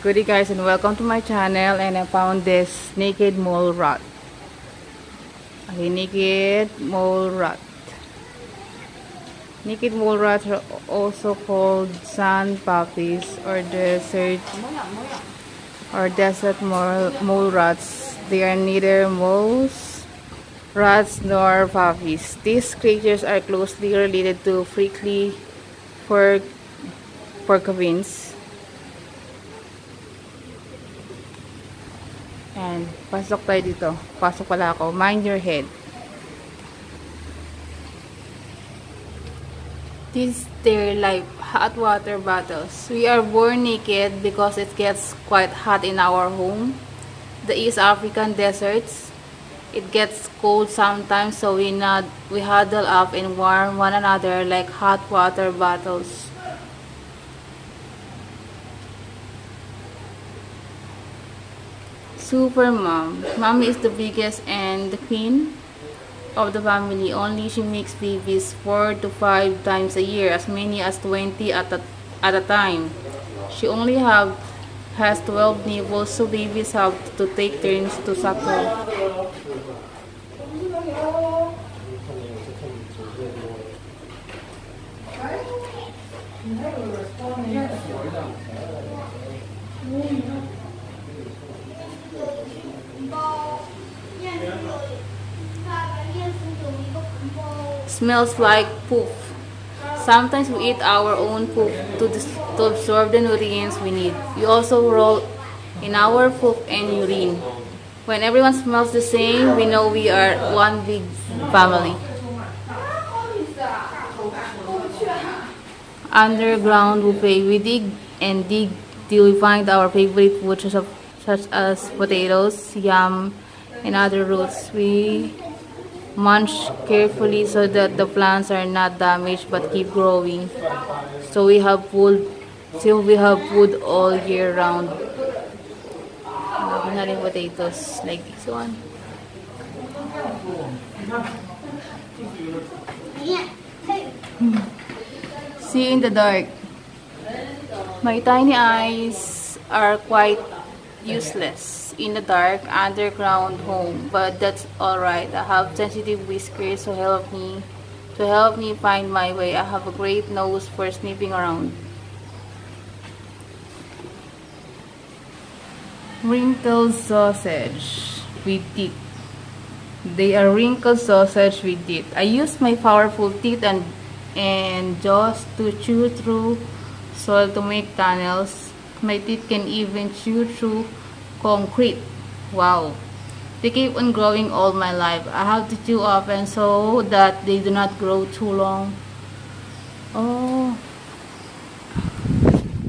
Goodie guys and welcome to my channel and I found this naked mole rat. Okay, naked mole rat. Naked mole rats are also called sand puppies or desert or desert mole, mole rats. They are neither moles, rats nor puppies. These creatures are closely related to prickly pork porcupines. And pasok tayo dito. Pasok pala ako. Mind your head. This their life, hot water bottles. We are born naked because it gets quite hot in our home. The East African deserts. It gets cold sometimes so we not we huddle up and warm one another like hot water bottles. Super mom. Mommy is the biggest and the queen of the family. Only she makes babies 4 to 5 times a year, as many as 20 at a, at a time. She only have has 12 nipples, so babies have to take turns to suckle. Smells like poop. Sometimes we eat our own poop to, to absorb the nutrients we need. We also roll in our poop and urine. When everyone smells the same, we know we are one big family. Underground buffet. We dig and dig till we find our favorite food such as potatoes, yam, and other roots. We munch carefully so that the plants are not damaged but keep growing. So we have food, so we have food all year round. Lagi potatoes like this one. See in the dark. My tiny eyes are quite useless in the dark underground home but that's alright. I have sensitive whiskers to help me to help me find my way. I have a great nose for sniffing around. Wrinkled sausage with teeth. They are wrinkled sausage with teeth. I use my powerful teeth and and jaws to chew through soil to make tunnels my teeth can even chew through concrete. Wow. They keep on growing all my life. I have to chew often so that they do not grow too long. Oh.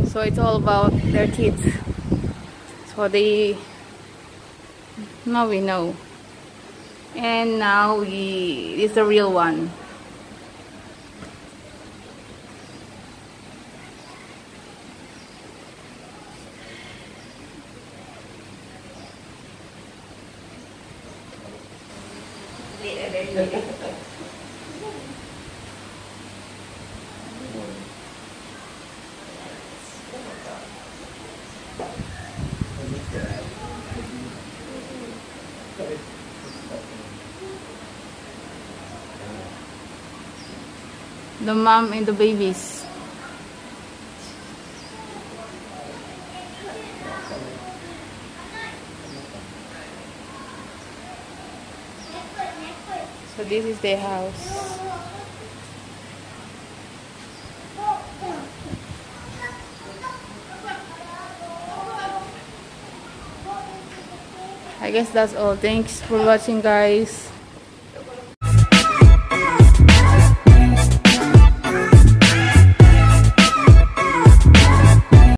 So it's all about their teeth. So they now we know. And now we it's the real one. The mom and the babies. So this is their house. I guess that's all. Thanks for watching guys.